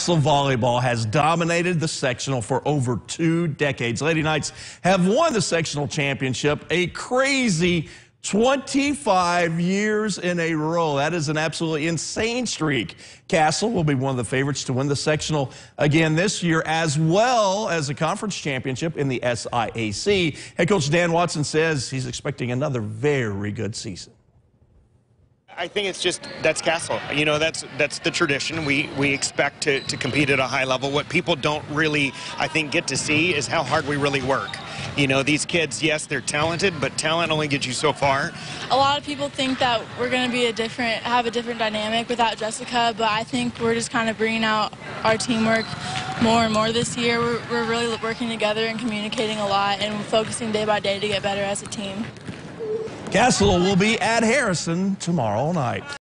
Castle Volleyball has dominated the sectional for over two decades. Lady Knights have won the sectional championship a crazy 25 years in a row. That is an absolutely insane streak. Castle will be one of the favorites to win the sectional again this year, as well as the conference championship in the SIAC. Head coach Dan Watson says he's expecting another very good season. I think it's just that's Castle. You know, that's that's the tradition. We we expect to, to compete at a high level. What people don't really, I think, get to see is how hard we really work. You know, these kids, yes, they're talented, but talent only gets you so far. A lot of people think that we're going to be a different, have a different dynamic without Jessica, but I think we're just kind of bringing out our teamwork more and more this year. We're, we're really working together and communicating a lot and focusing day by day to get better as a team. Castle will be at Harrison tomorrow night.